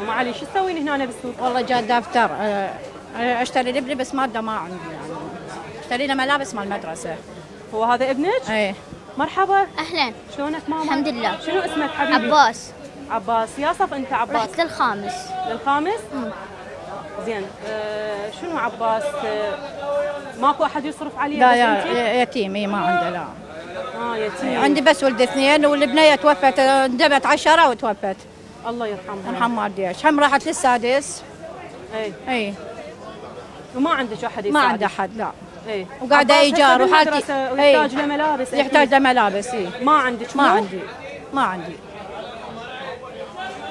أم علي شو تسوين هنا بالسوق؟ والله جاء دفتر. آه، آه، أشتري لبلي بس ماده ما عندي يعني. اشتري لنا ملابس مال المدرسة. هو هذا ابنك؟ إيه. مرحبا. أهلا. شلونك ماما؟ الحمد لله. شنو اسمك حبيبي؟ عباس. عباس. يا صف أنت عباس. رحت للخامس. للخامس؟ زين. آه شنو عباس؟ آه ماكو أحد يصرف عليه لا يا؟ يتيم. اي ما عنده لا. آه يتيم. عندي بس ولد اثنين والبنيه توفت اندبت عشرة وتوفت. الله يرحمها. ارحم والديش هم راحت للسادس؟ اي اي وما عندك أحد ما يساعدك. عنده حد لا. اي وقاعدة عباس إيجار هسه وحالتي- بالمدرسة إي. ويحتاج له ملابس؟ أكيد. يحتاج له ملابس اي ما عندك ما؟ عندي. ما عندي.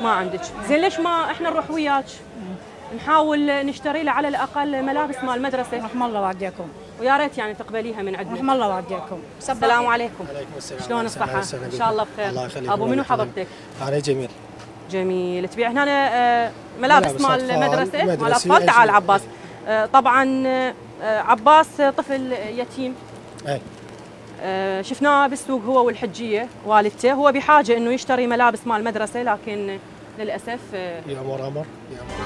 ما عندك. زين ليش ما إحنا نروح وياك؟ نحاول نشتري له على الأقل ملابس مال المدرسة. رحم الله والديكم ويا ريت يعني تقبليها من عندنا. رحم الله والديكم السلام عليكم. عليكم السلام. شلون إن بكم. شاء الله بخير. الله يخليك أبو منو. حضرتك؟ أنا جميل. جميل. تبيع هنا آه، ملابس مال المدرسة مال أي تعال. عباس. آه، طبعا آه، عباس طفل يتيم. أي. شفناه بالسوق هو والحجية والدته. هو بحاجة إنه يشتري ملابس مال المدرسة لكن للأسف يا امور أمر يا امور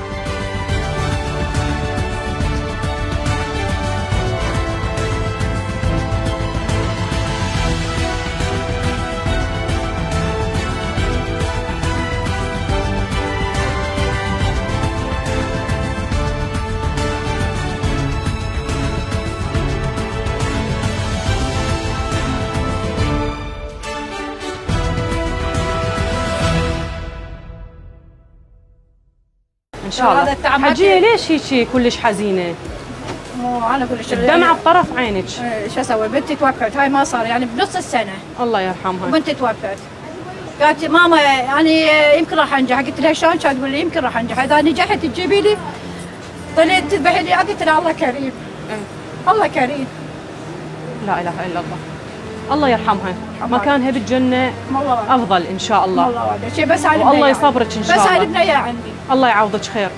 إن شاء الله. هذا التعب حجية ليش هيك كلش حزينة؟ مو أنا لك الدمعة بطرف عينك. آه، شو أسوي؟ بنتي توفت هاي ما صار يعني بنص السنة. الله يرحمها. وبنتي توفت قالت ماما يعني يمكن راح أنجح. قلت لها شلون؟ كانت تقول لي يمكن راح أنجح. إذا نجحت تجيبي لي طلعت تذبحي لي قلت لها الله كريم. الله كريم. لا إله إلا الله. الله يرحمها. مكانها بالجنة والله أفضل إن شاء الله. والله بس والله البنية يصبرك إن شاء بس الله. على البنية عندي الله يعوضك خير.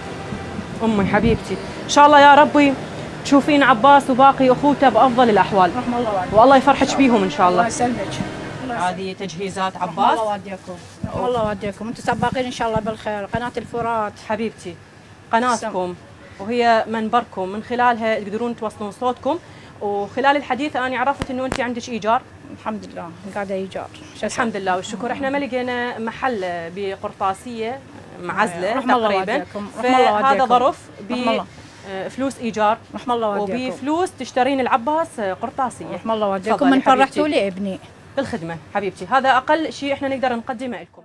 أمي حبيبتي. إن شاء الله يا ربي تشوفين عباس وباقي أخوته بأفضل الأحوال. رحم الله والديك والله يفرحك بيهم إن شاء الله. الله يسلمك. هذه تجهيزات رحم عباس. الله والديكم الله والديكم أنتم سباقين إن شاء الله بالخير. قناة الفرات. حبيبتي قناتكم وهي منبركم. من خلالها تقدرون توصلون صوتكم. وخلال الحديث أنا عرفت إنه أنت عندك إيجار. الحمد لله قاعدة إيجار؟ الحمد لله والشكر. إحنا ما لقينا محل بقرطاسية معزله رحم الله تقريبا. فهذا. ظرف. بفلوس إيجار. رحم الله والديكم وبفلوس تشترين العباس قرطاسية. رحم الله والديكم من. فرحتوا لي ابني بالخدمة حبيبتي. هذا أقل شيء إحنا نقدر نقدمه لكم.